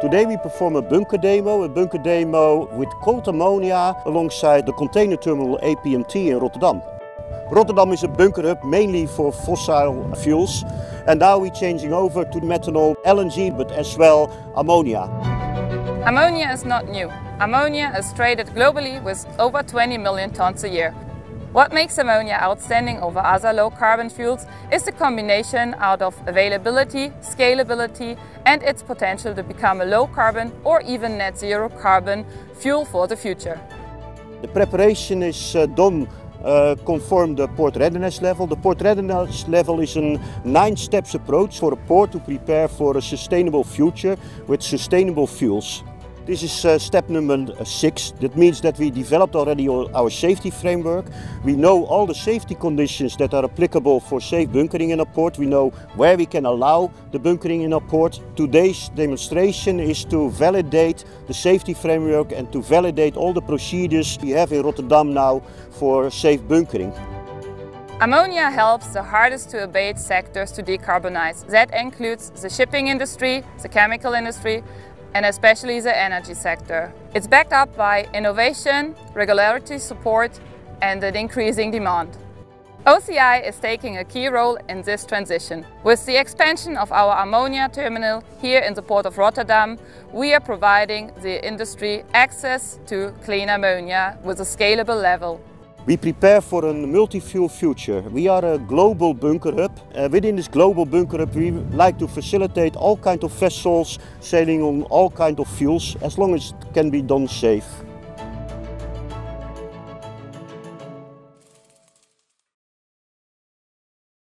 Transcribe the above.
Today we perform a bunker demo, a bunker demo with cold ammonia alongside the container terminal APMT in Rotterdam. Rotterdam is a bunker hub mainly for fossil fuels and now we're changing over to methanol, LNG but as well ammonia. Ammonia is not new. Ammonia is traded globally with over 20 million tons a year. What makes ammonia outstanding over other low-carbon fuels is the combination out of availability, scalability and its potential to become a low-carbon or even net zero carbon fuel for the future. The preparation is uh, done uh, conform the port readiness level. The port readiness level is a nine steps approach for a port to prepare for a sustainable future with sustainable fuels. This is uh, step number uh, six. That means that we developed already our safety framework. We know all the safety conditions that are applicable for safe bunkering in a port. We know where we can allow the bunkering in a port. Today's demonstration is to validate the safety framework and to validate all the procedures we have in Rotterdam now for safe bunkering. Ammonia helps the hardest to abate sectors to decarbonize. That includes the shipping industry, the chemical industry, and especially the energy sector. It's backed up by innovation, regularity support and an increasing demand. OCI is taking a key role in this transition. With the expansion of our ammonia terminal here in the port of Rotterdam, we are providing the industry access to clean ammonia with a scalable level. We prepare for a multi-fuel future. We are a global bunker hub. Uh, within this global bunker hub we like to facilitate all kinds of vessels sailing on all kinds of fuels as long as it can be done safe.